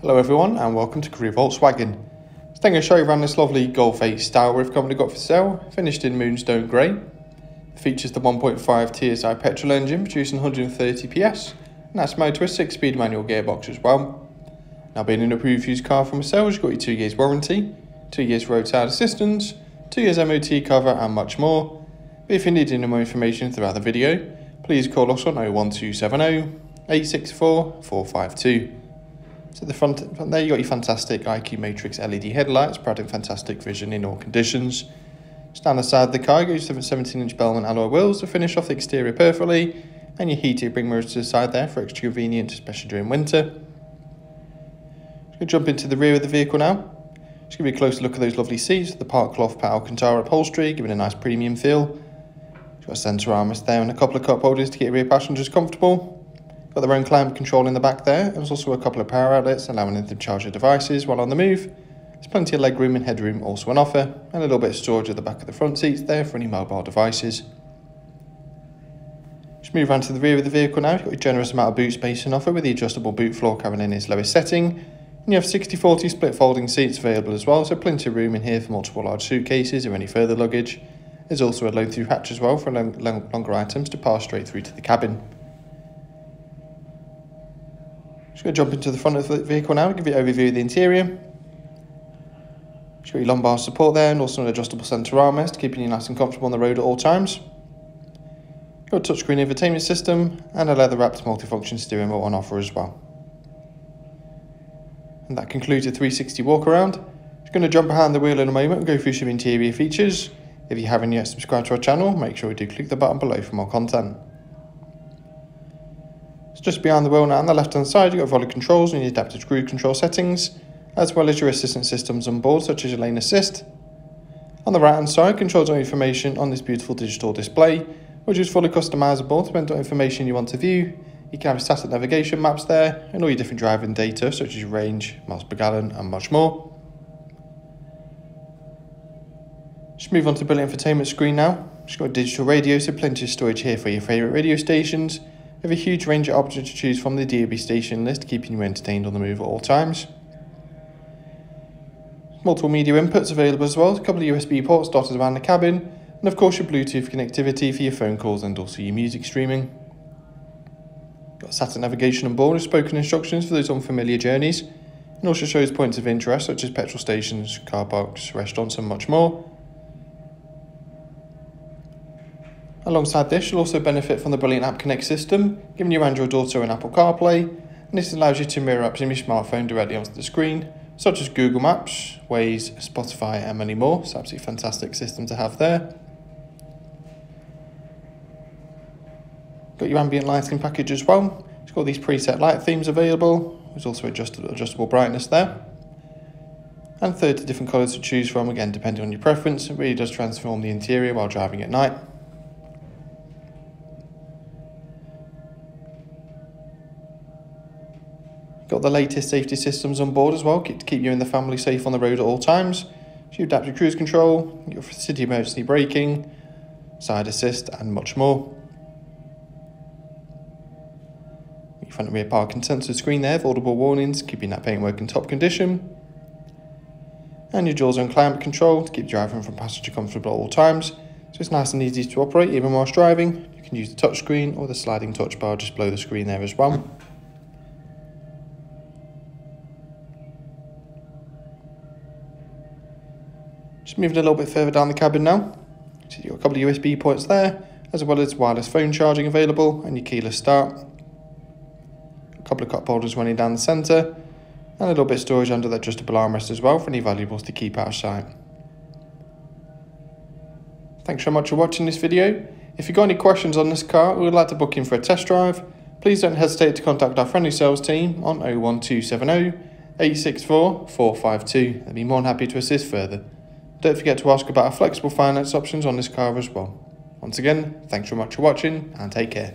Hello everyone and welcome to Crewe Volkswagen. Today I'm going to show you around this lovely Golf 8 style we've currently got for sale, finished in Moonstone Grey. It features the 1.5 TSI petrol engine producing 130 PS and that's mounted to a 6-speed manual gearbox as well. Now being an approved used car from sale, you've got your 2 years warranty, 2 years roadside assistance, 2 years MOT cover and much more. But if you need any more information throughout the video, please call us on 01270 864 452. So the front, front there you got your fantastic IQ Matrix LED headlights, providing fantastic vision in all conditions. Stand aside the car, goes to 17 inch Belmont alloy wheels to finish off the exterior perfectly, and your heated ring mirrors to the side there for extra convenience, especially during winter. Just going to jump into the rear of the vehicle now. Just give you a closer look at those lovely seats, the park cloth Pat Alcantara upholstery, giving a nice premium feel. got a centre armrest there and a couple of cup holders to get your rear passengers comfortable. Got their own climate control in the back there. There's also a couple of power outlets allowing them to charge their devices while on the move. There's plenty of legroom and headroom also on offer, and a little bit of storage at the back of the front seats there for any mobile devices. Just move around to the rear of the vehicle now. You've got a generous amount of boot space on offer with the adjustable boot floor coming in its lowest setting. And you have 60-40 split folding seats available as well, so plenty of room in here for multiple large suitcases or any further luggage. There's also a load-through hatch as well for long, longer items to pass straight through to the cabin. Just going to jump into the front of the vehicle now and give you an overview of the interior. Just got your lumbar support there and also an adjustable centre armrest, keeping you nice and comfortable on the road at all times. Got a touchscreen infotainment system and a leather wrapped multifunction steering wheel on offer as well. And that concludes the 360 walk around. Just going to jump behind the wheel in a moment and go through some interior features. If you haven't yet subscribed to our channel, make sure you do click the button below for more content. So just behind the wheel now on the left hand side you've got volley controls and your adaptive cruise control settings, as well as your assistance systems on board such as your lane assist. On the right hand side controls all information on this beautiful digital display, which is fully customizable depending on information you want to view. You can have static navigation maps there and all your different driving data such as range, miles per gallon and much more. Just move on to the brilliant infotainment screen now. Just got digital radio, so plenty of storage here for your favourite radio stations, have a huge range of options to choose from the DAB station list, keeping you entertained on the move at all times. Multiple media inputs available as well, a couple of USB ports dotted around the cabin, and of course your Bluetooth connectivity for your phone calls and also your music streaming. Got satellite navigation on board with spoken instructions for those unfamiliar journeys, and also shows points of interest such as petrol stations, car parks, restaurants and much more. Alongside this, you'll also benefit from the brilliant App Connect system, giving you Android Auto and Apple CarPlay, and this allows you to mirror apps from your smartphone directly onto the screen, such as Google Maps, Waze, Spotify, and many more. It's absolutely fantastic system to have there. Got your ambient lighting package as well. It's got these preset light themes available. There's also adjustable, adjustable brightness there. And 30 different colours to choose from, again, depending on your preference. It really does transform the interior while driving at night. Got the latest safety systems on board as well, to keep you and the family safe on the road at all times. So you adapt your cruise control, your city emergency braking, side assist and much more. Your front and rear parking sensor screen there, audible warnings, keeping that paintwork in top condition. And your dual zone climate control to keep driving from passenger comfortable at all times. So it's nice and easy to operate even whilst driving. You can use the touchscreen or the sliding touch bar just below the screen there as well. Moving a little bit further down the cabin now. So you've got a couple of USB ports there, as well as wireless phone charging available and your keyless start. A couple of cup holders running down the centre, and a little bit of storage under that adjustable armrest as well for any valuables to keep out of sight. Thanks so much for watching this video. If you've got any questions on this car or would like to book in for a test drive, please don't hesitate to contact our friendly sales team on 01270 864 452. They'll be more than happy to assist further. Don't forget to ask about our flexible finance options on this car as well. Once again, thanks very much for watching and take care.